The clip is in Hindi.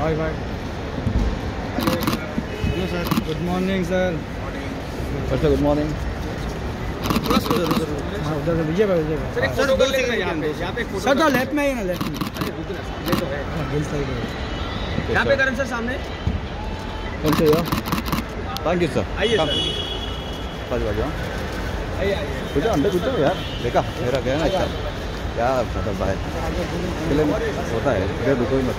Bye bye hello sir good morning sir sir good morning हाँ उधर से विजय भाई विजय सर एक फ़ोटो कर यहाँ पे यहाँ पे फ़ोटो सर तो लेफ़्ट में ही ना लेफ़्ट में। अरे रुक ना ये तो है। हाँ यहाँ पे करण सर सामने। कौन से या थैंक यू सर आइए सर बाजू बाजू हाँ। आइए आइए। कुछ अंदर कुछ यार। देखा मेरा गया ना अच्छा। क्या मतलब भाई। चले होता है इधर रुको ही मत